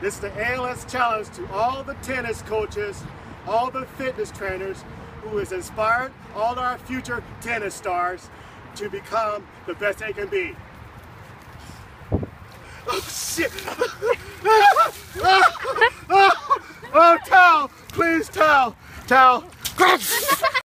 This is the ALS challenge to all the tennis coaches, all the fitness trainers who has inspired all our future tennis stars to become the best they can be. Oh shit! oh, oh, towel! Please towel! Towel!